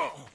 go!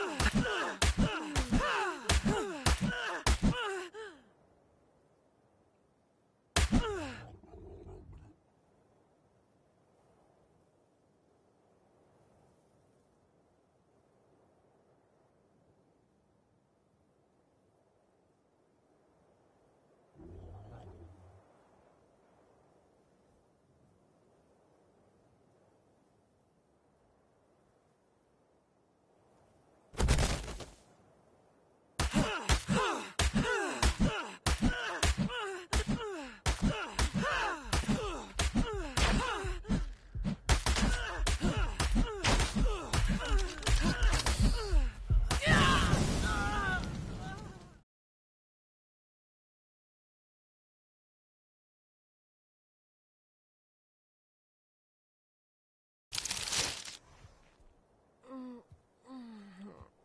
Ugh! Mm-hmm.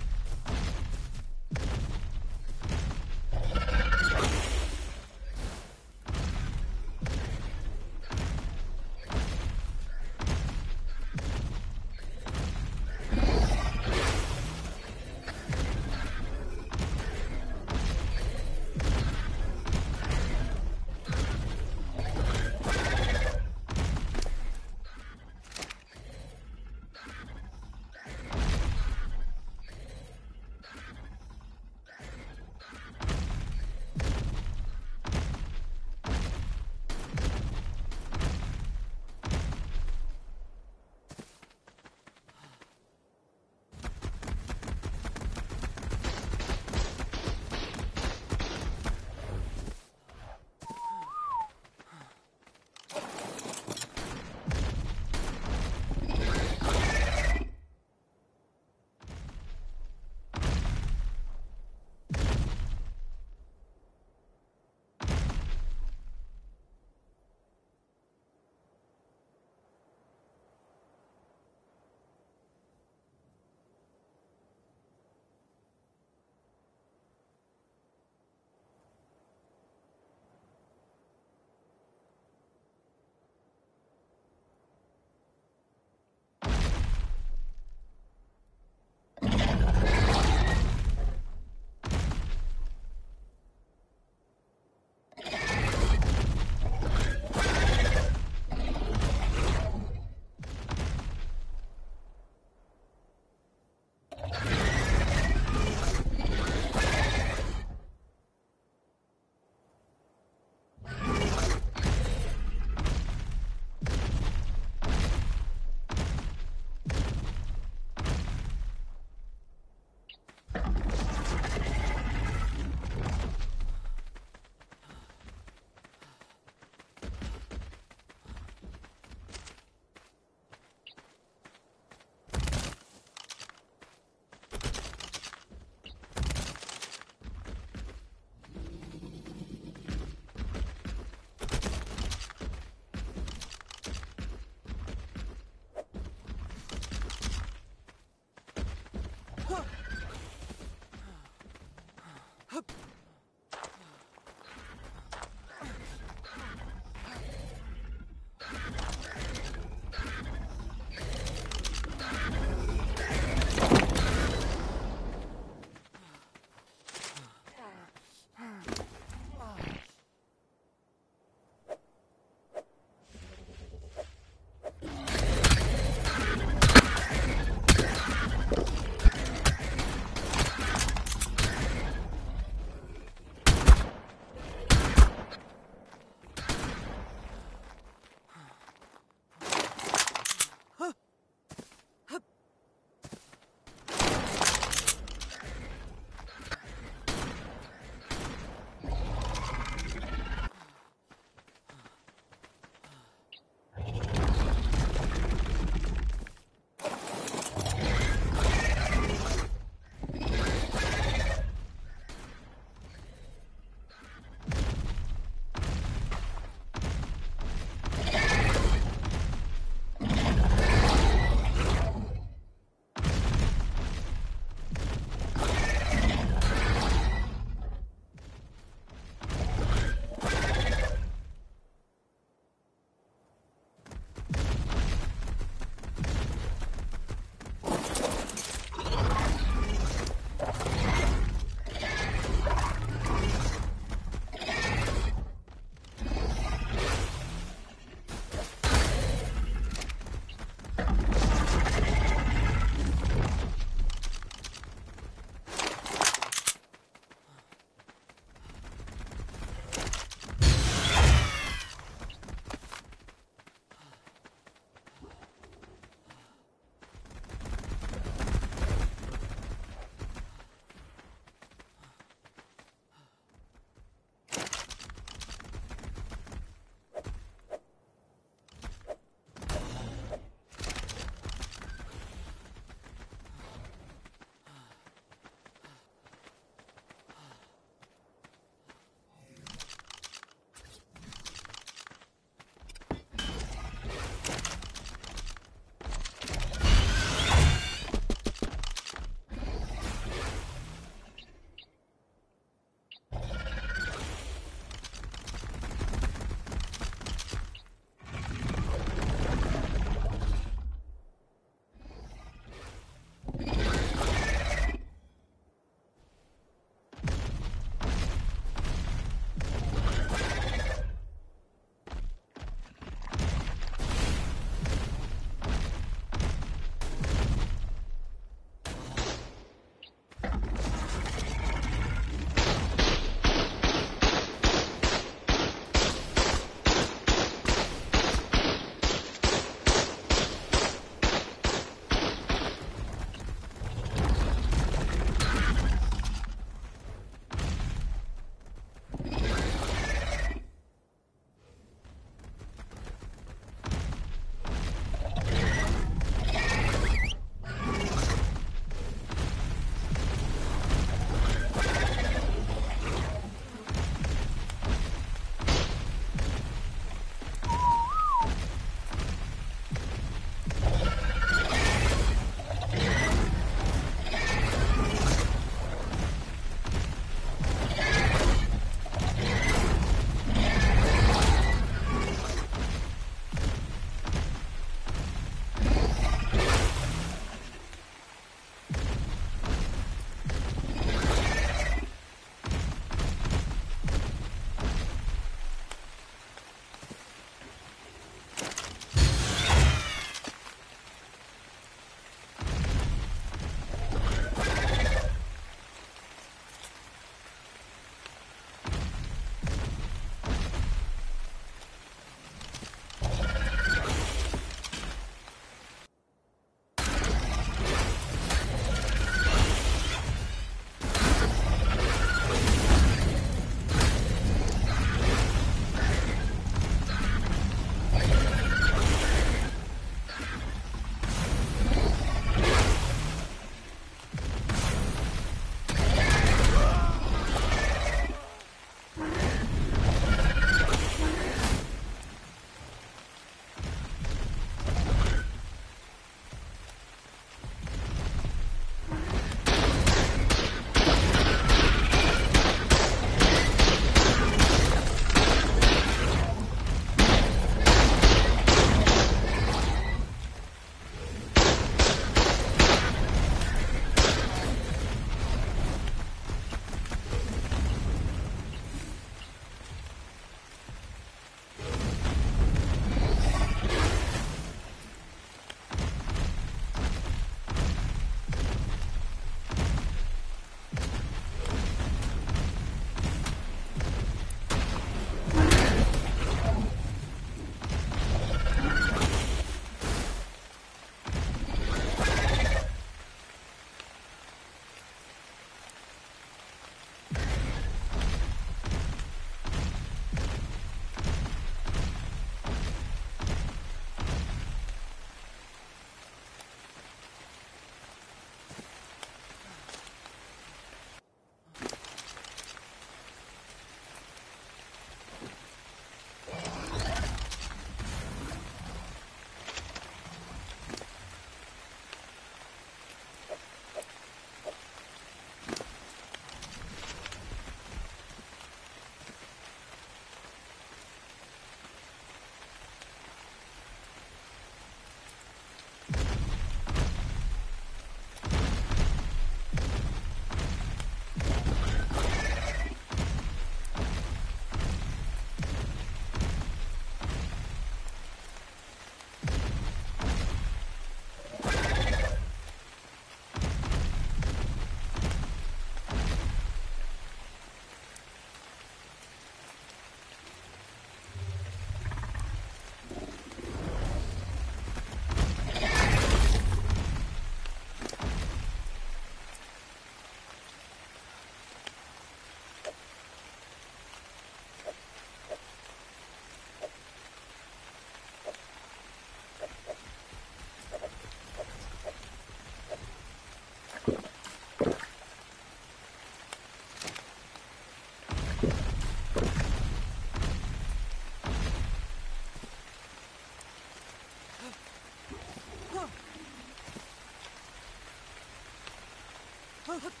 Huh?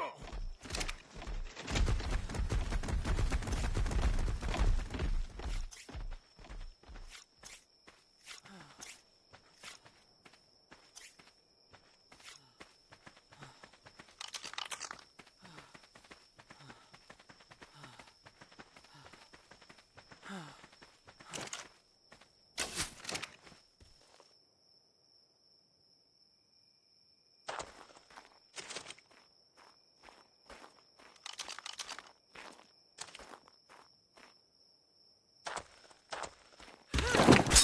go!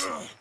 Ugh.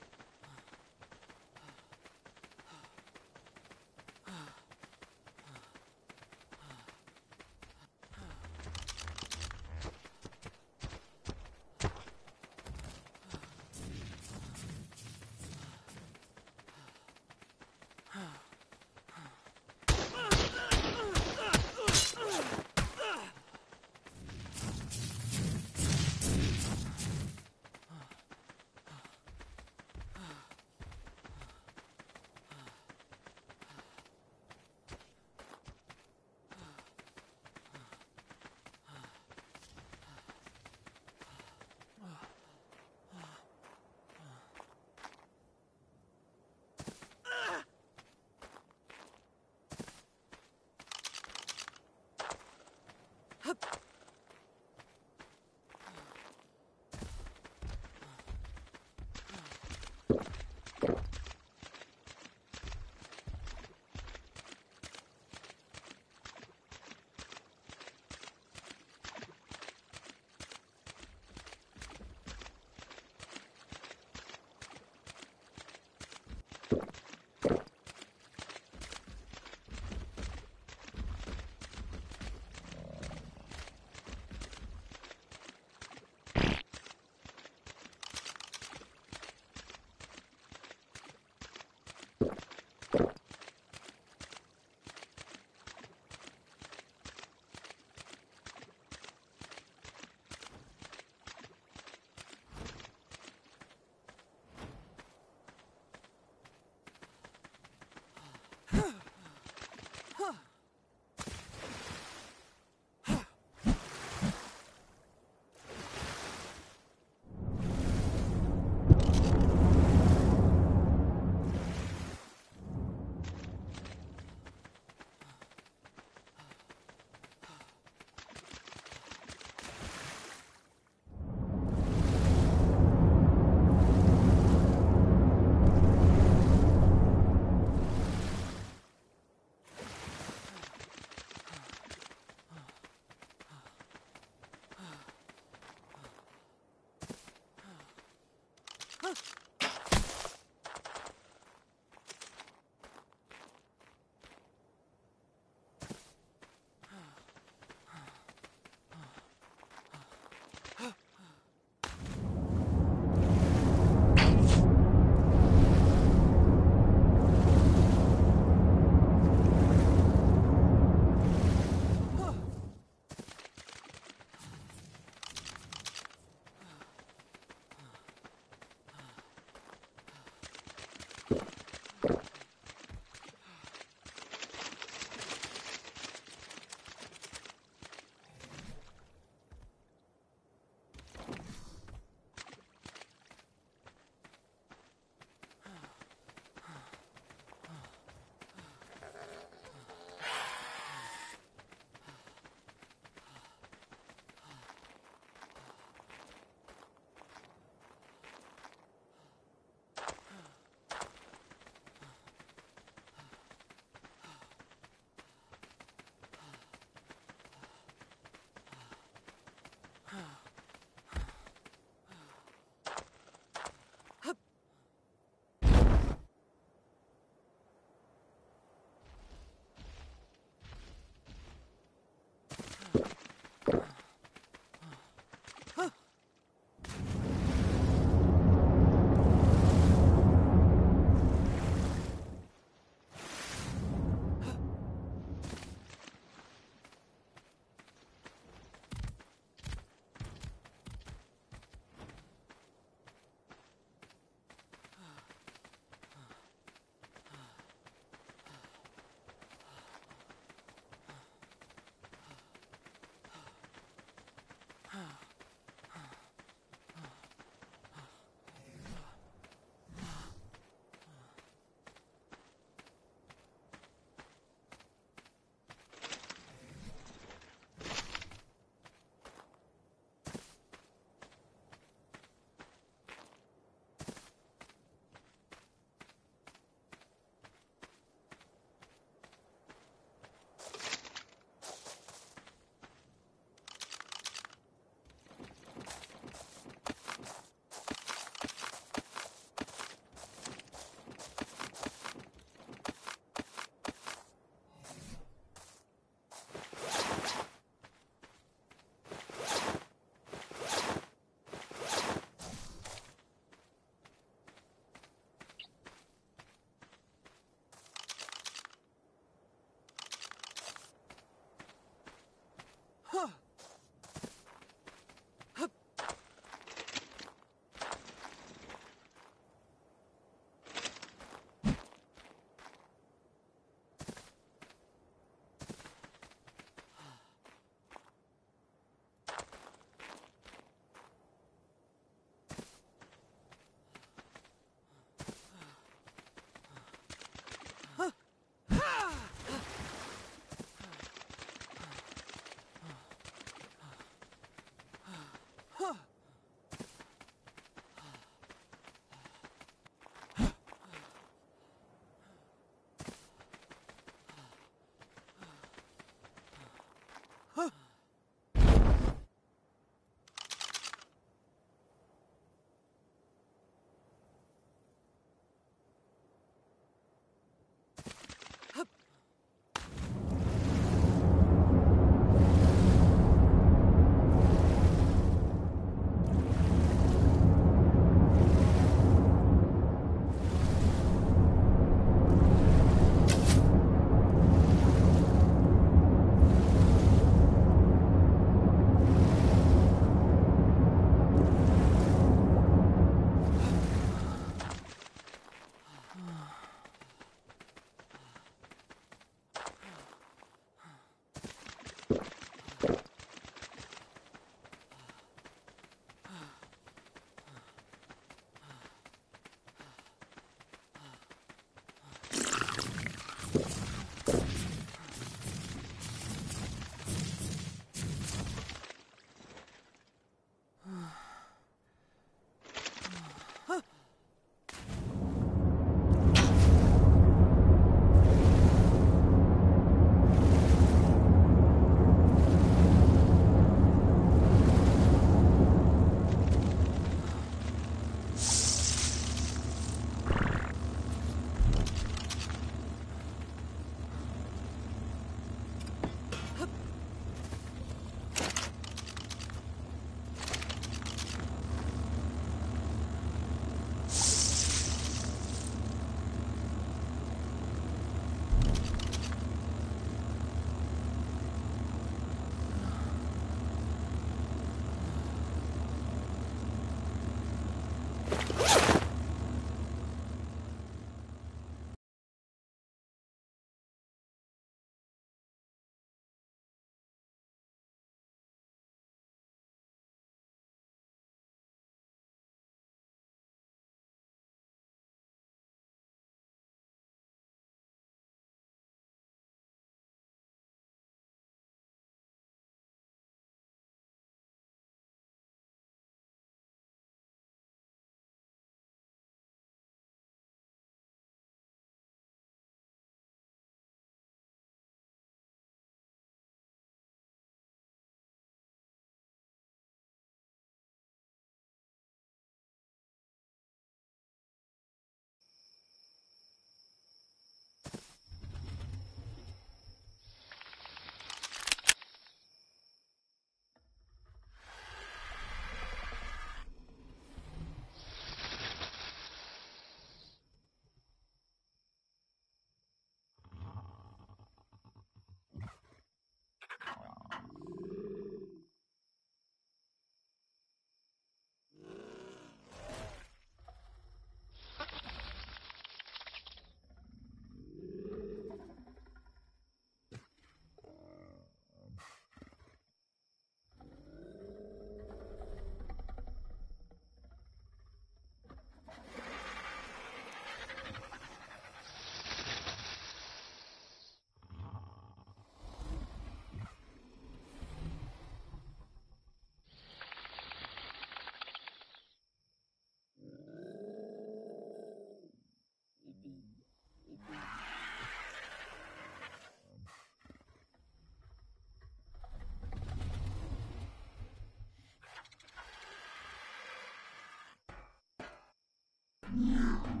喵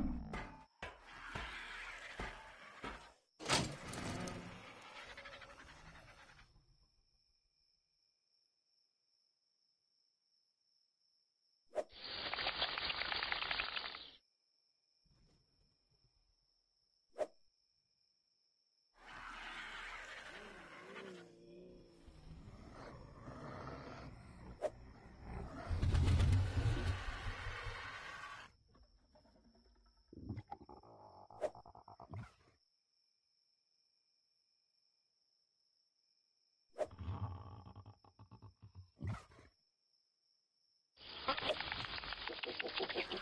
Merci.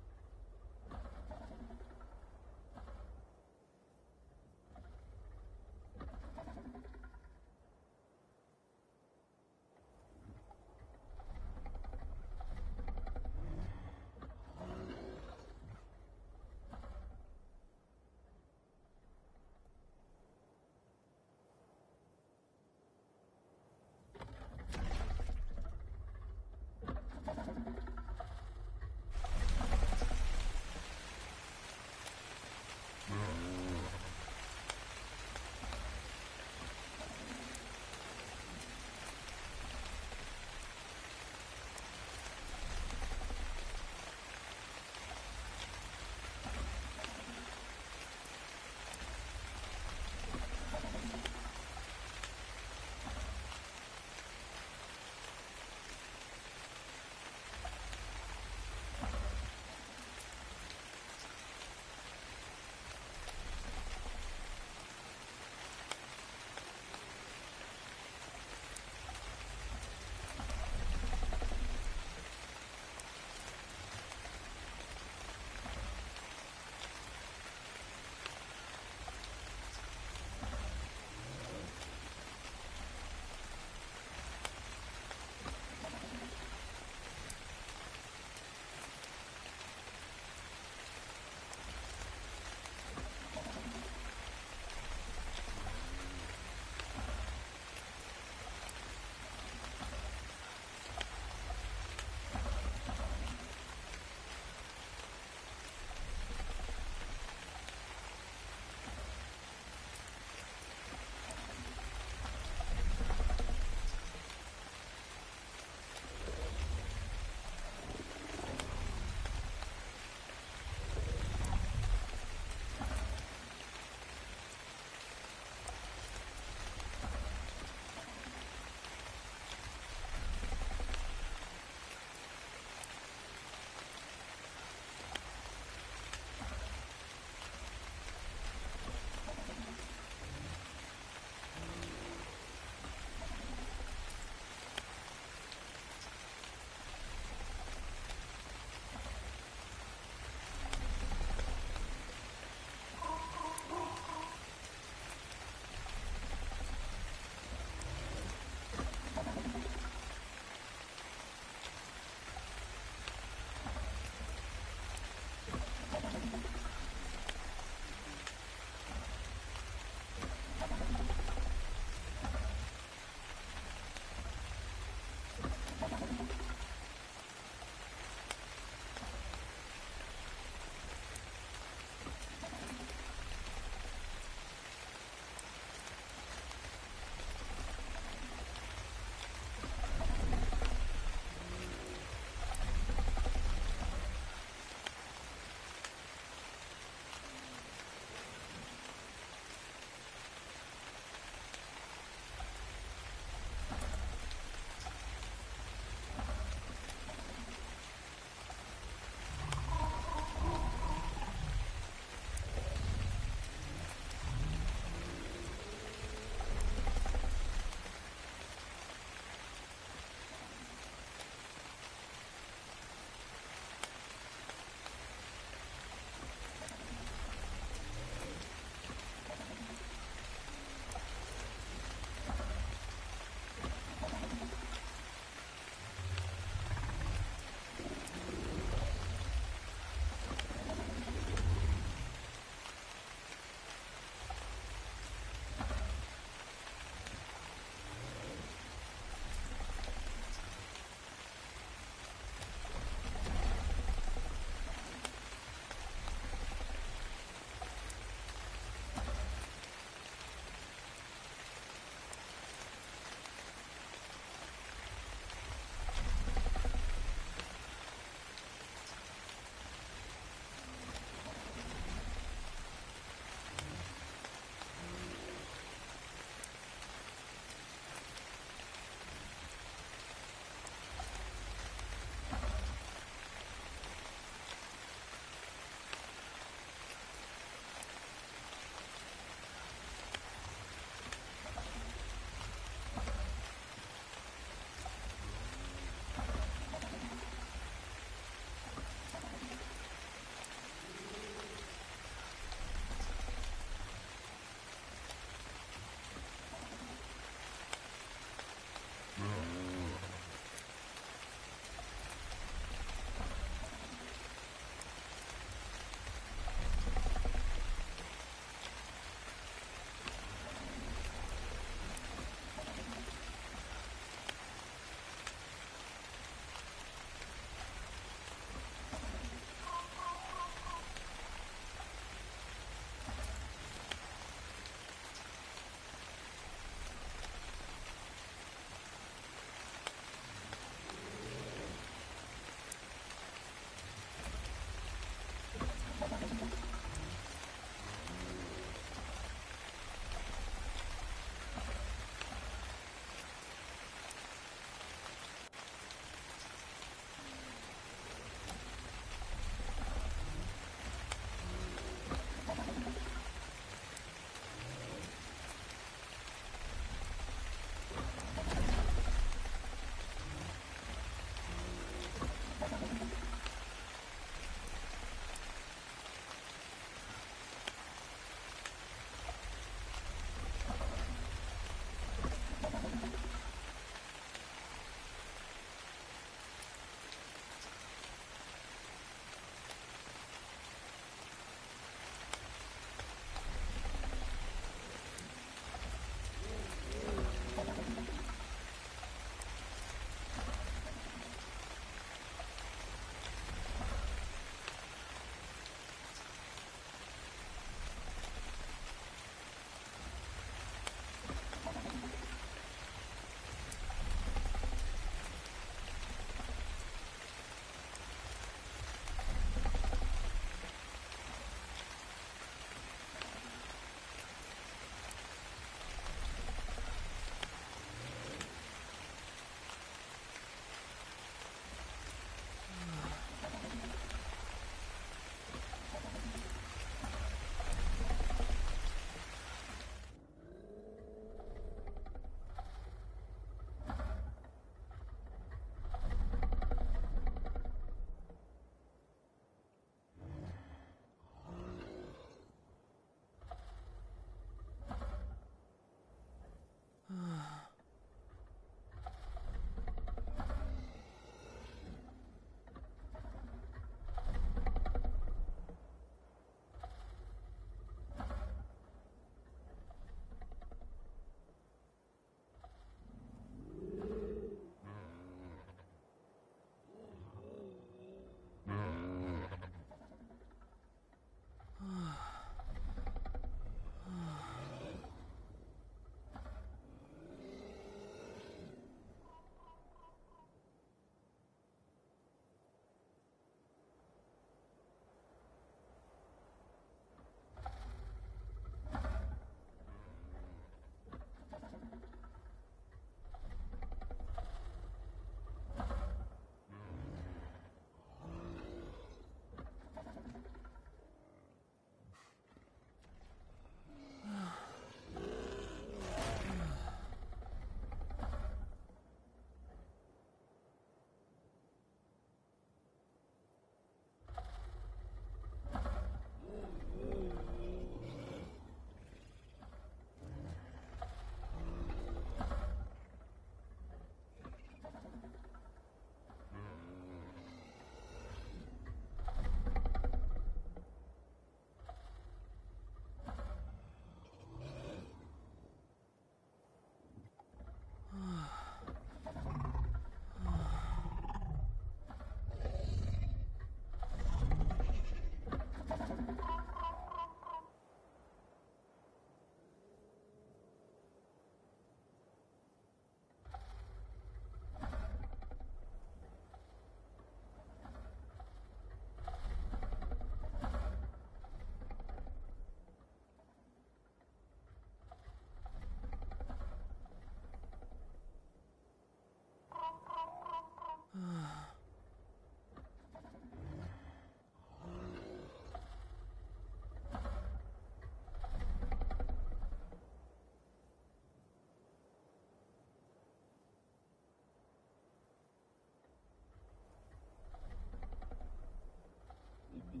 be,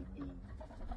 it be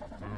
Mm-hmm.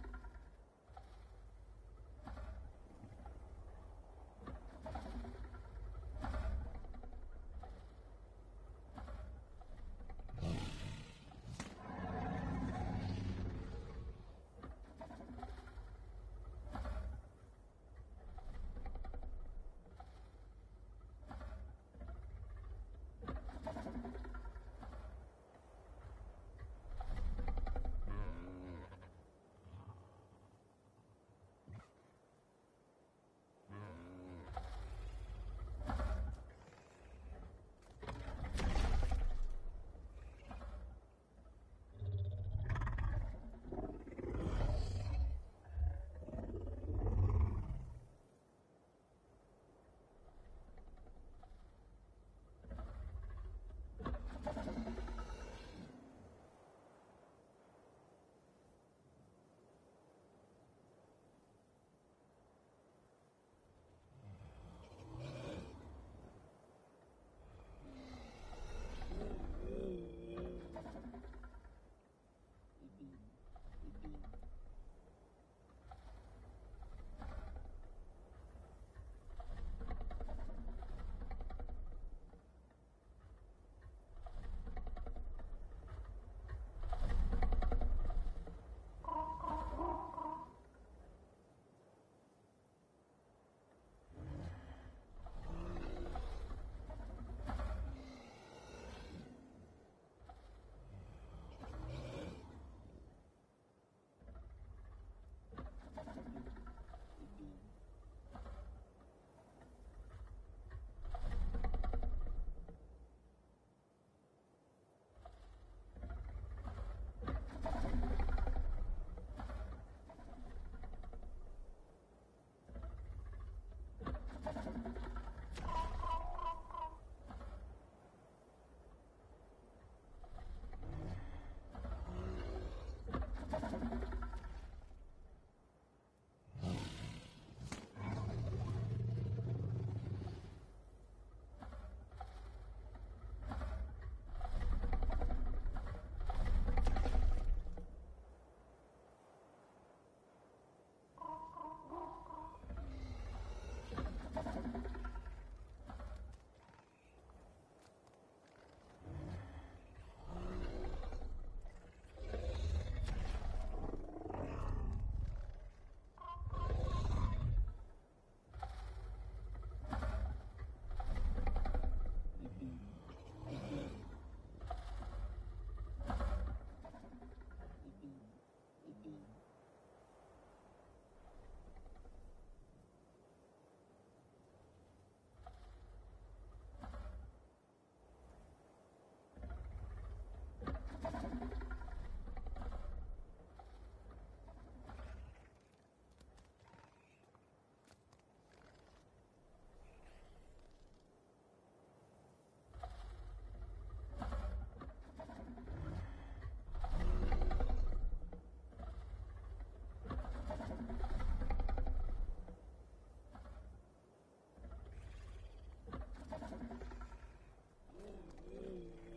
うん。